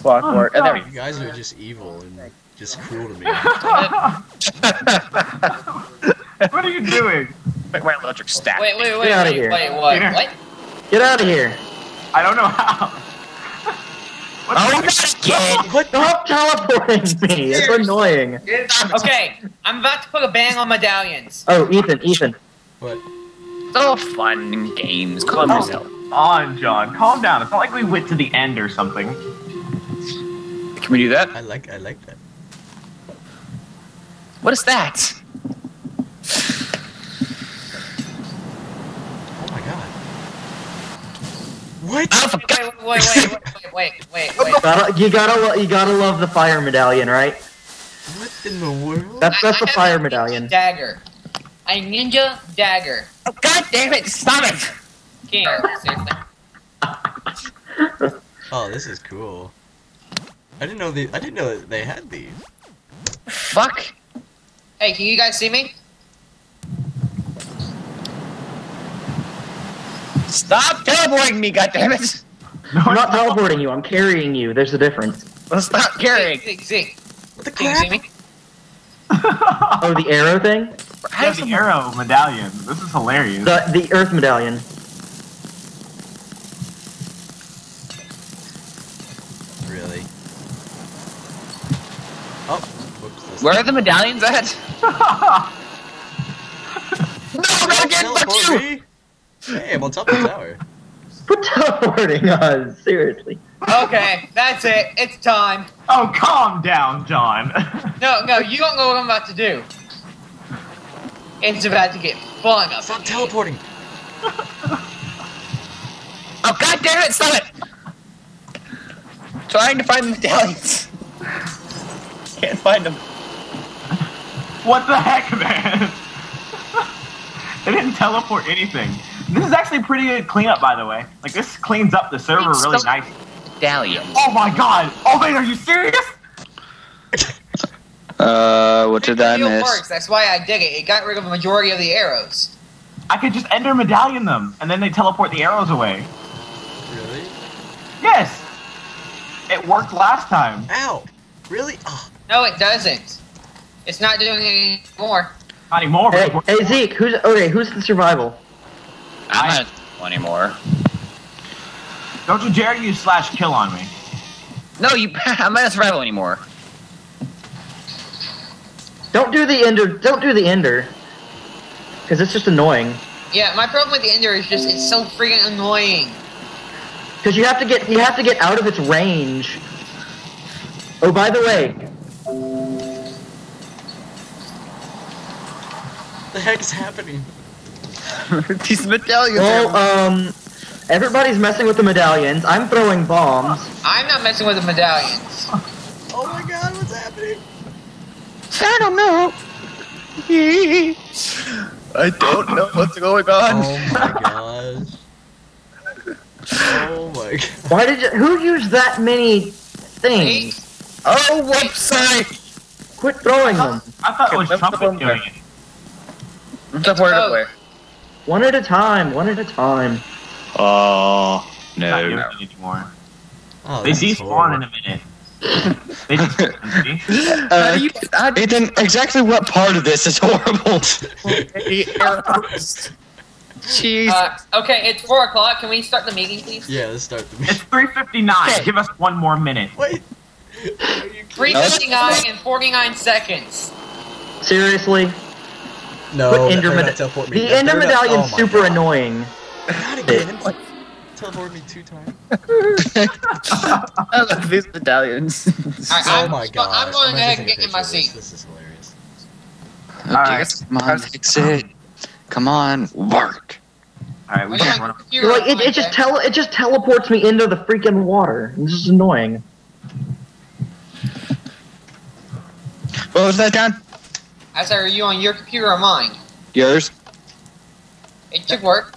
clockwork. Oh, and there we God. You guys are just evil and just cruel to me. what are you doing? go. My electric stack. Wait, wait, wait, Get outta wait, here. wait, what? Peter. What? Get out of here. I don't know how. What Oh, the- you kid! What? Stop teleporting me. It's annoying. Okay, I'm about to put a ban on medallions. Oh, Ethan, Ethan. What? It's all fun and games. Calm Oh. yourself. on, John. Calm down. It's not like we went to the end or something. Can we do that? I like I like that. What is that? Oh my god. What? Oh, for Wait, God. wait, wait, wait, wait, wait, wait, wait. Gotta, you gotta, lo- you gotta love the fire medallion, right? What in the world? That's that's I- the I fire a medallion. Dagger. A ninja dagger. Oh, God damn it! Stop it! Here, seriously. Oh, this is cool. I didn't know the I didn't know that they had these. Fuck. Hey, can you guys see me? Stop teleporting me, God damn it! No, I'm not it's teleporting you. I'm carrying you. There's a difference. Let's stop carrying. Zeke, Zeke, What the can you crap? see me? Oh, the arrow thing. How yeah, the someone- arrow medallion. This is hilarious. The the earth medallion. Really? Oh, whoops. Where are the medallions at? No, not again! Fuck you! Hey, I'm on top of the tower. Quit teleporting us. Seriously. Okay, that's it. It's time. oh, calm down, John. No, no, you don't know what I'm about to do. It's about to get fun up. Stop in teleporting. Oh, God damn it! Stop it! Trying to find the medallions. Can't find them. what the heck, man? they didn't teleport anything. This is actually pretty good cleanup, by the way. Like this cleans up the server It's really nice. Medallion. Oh my god! Oh wait, are you serious? Uh, what The deal works. That's why I did it. It got rid of the majority of the arrows. I could just ender medallion them, and then they teleport the arrows away. Really? Yes! It worked last time. Ow! Really? Oh, No, it doesn't. It's not doing it anymore. Not anymore. Hey, hey Zeke. Who's okay? Who's the survival? I'm not anymore. Don't you dare use slash kill on me. No, you. I'm not a survival anymore. Don't do the ender. Don't do the ender. Because it's just annoying. Yeah, my problem with the ender is just it's so freaking annoying. Because you have to get you have to get out of its range. Oh, by the way, the heck is happening? These medallions. well, um, everybody's messing with the medallions. I'm throwing bombs. I'm not messing with the medallions. Oh my god, what's happening? I don't know. I don't know what's going on. Oh my gosh. Oh my god. Why did you? Who used that many things? Oh, whoops! Sorry. Quit throwing them. I thought it was Okay, let's Trumpet go doing it. I'm teleported Oh. away. One at a time. One at a time. Oh Not doing no. it anymore. Oh, They this is despawn in a minute. they despawn, see? How do you? How do Ethan, exactly what part of this is horrible? Jeez. Uh, okay, it's four o'clock. Can we start the meeting, please? Yeah, let's start the meeting. It's 3.59. Give us one more minute. Wait. Three fifty nine you Three kidding? fifty-nine and forty-nine seconds. Seriously, No, Quit that Ender better Meda- teleport me. the That Ender medallion's oh super God. annoying. Not again. Teleport me two times. I love these medallions. I- oh I'm- my god. I'm going ahead and getting in my seat. This is hilarious. Okay, Alright. come on, fix it. Come on, work. Alright, we Wait, can my run. Like it, it just die. tele it just teleports me into the freaking water. This is annoying. What was that, John? I said, are you on your computer or mine? Yours? It should work.